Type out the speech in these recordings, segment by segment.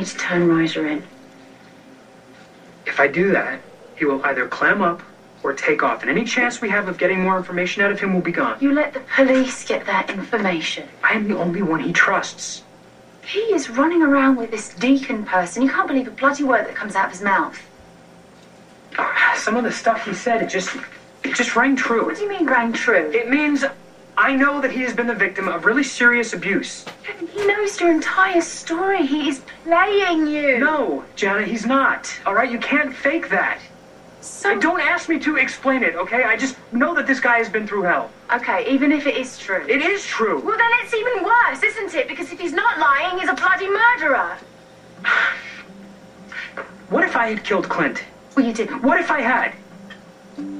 me to turn Ryder in. If I do that, he will either clam up or take off, and any chance we have of getting more information out of him will be gone. You let the police get that information. I am the only one he trusts. He is running around with this deacon person. You can't believe a bloody word that comes out of his mouth. Ah, some of the stuff he said, it just, it just rang true. What do you mean rang true? It means I know that he has been the victim of really serious abuse. He knows your entire story. He is playing you. No, Jana, he's not. All right, you can't fake that. So, don't ask me to explain it, okay? I just know that this guy has been through hell. okay, even if it is true. It is true. Well, then it's even worse, isn't it? Because if he's not lying, he's a bloody murderer. What if I had killed Clint? Well, you didn't. What if I had?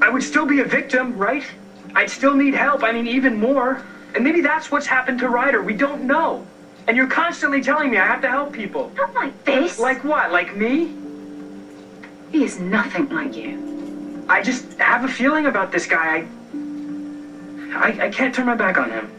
I would still be a victim, right? I'd still need help. I mean, even more. And maybe that's what's happened to Ryder. We don't know. And you're constantly telling me I have to help people. Not like this. Like what? Like me? he is nothing like you. I just have a feeling about this guy. I, I, I can't turn my back on him.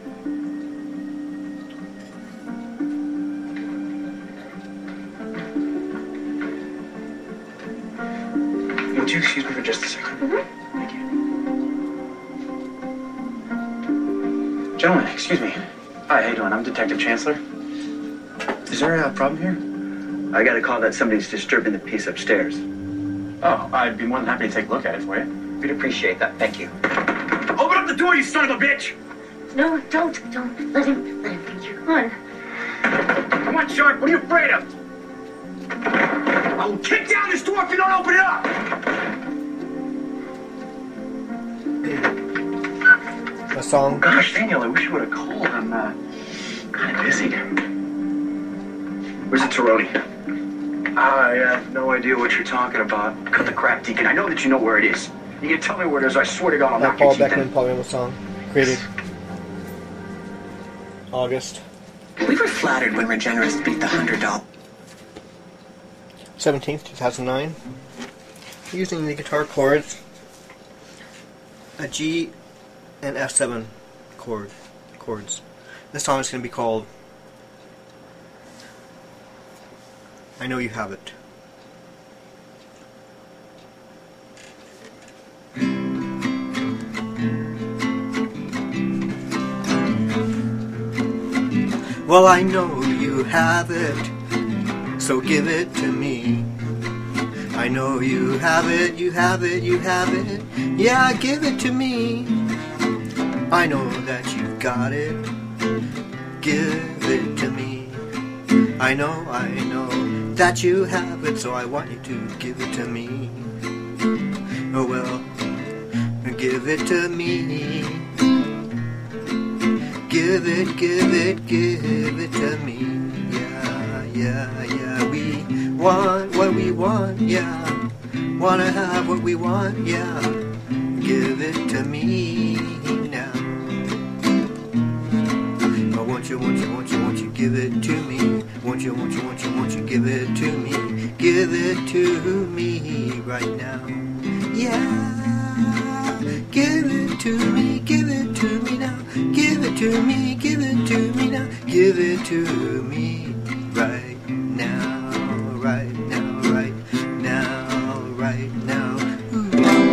Would you excuse me for just a 2nd mm-hmm. Thank you. Gentlemen, excuse me. Hi, how you doing? I'm Detective Chancellor. Is there a problem here? I got a call that somebody's disturbing the peace upstairs. Oh, I'd be more than happy to take a look at it for you. We'd appreciate that. Thank you. Open up the door, you son of a bitch! No, don't, don't. Let him, let him think you're on. Come on, Sharpe, what are you afraid of? I will kick down this door if you don't open it up! A song. Gosh, Daniel, I wish you would have called. I'm, uh, kind of busy. Where's the Taroni? I have no idea what you're talking about. Cut the crap, Deacon. I know that you know where it is. You can tell me where it is. I swear to God, I'll By knock your Paul teeth Beckman. Palu Rainbow song. Created August We were flattered when Regenerist beat the hundred dollar. 17th, 2009. Using the guitar chords, a G and F7 chord chords. This song is going to be called I Know You Have It. Well, I know you have it, so give it to me. I know you have it, you have it, you have it. Yeah, give it to me. I know that you've got it. Give it to me. I know, I know that you have it, so I want you to give it to me. Oh well, give it to me. Give it, give it, give it to me. Yeah, yeah, yeah. We want what we want, yeah. Wanna have what we want, yeah. Give it to me you, won't you, won't you, won't you give it to me? Won't you, won't you, won't you, won't you give it to me? Give it to me right now. Yeah. Give it to me, give it to me now. Give it to me, give it to me now. Give it to me right now, right now, right now, right now. Ooh.